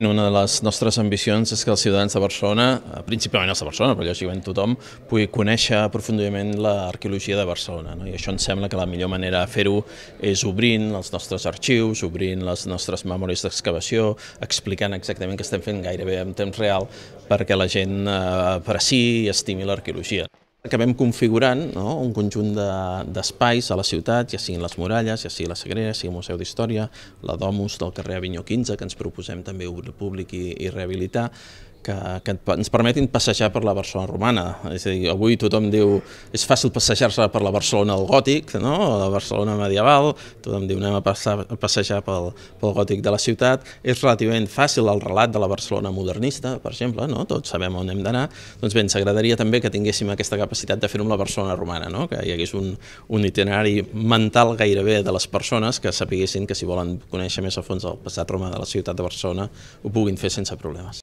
Una de les nostres ambicions és que els ciutadans de Barcelona, eh, principalment els de Barcelona, però lògicament tothom, pugui conèixer aprofundiment l'arqueologia de Barcelona. No? I això ens sembla que la millor manera de fer-ho és obrint els nostres arxius, obrint les nostres memòries d'excavació, explicant exactament què estem fent gairebé en temps real perquè la gent eh, apreciï i estimi l'arqueologia. Acabem configurant no, un conjunt d'espais de, a la ciutat, ja siguin les muralles, ja sigui la Sagrera, sigui el Museu d'Història, la Domus del carrer Avinyó 15, que ens proposem també obrir públic i, i rehabilitar, que, que ens permetin passejar per la Barcelona romana. És a dir, avui tothom diu és fàcil passejar-se per la Barcelona del gòtic, no? la Barcelona medieval, tothom diu anem a, passar, a passejar pel, pel gòtic de la ciutat. És relativament fàcil el relat de la Barcelona modernista, per exemple, no? tots sabem on hem d'anar. Doncs bé, ens agradaria també que tinguéssim aquesta capacitat de fer-ho amb la Barcelona romana, no? que hi hagués un, un itinerari mental gairebé de les persones que sapiguessin que si volen conèixer més a fons el passat romà de la ciutat de Barcelona ho puguin fer sense problemes.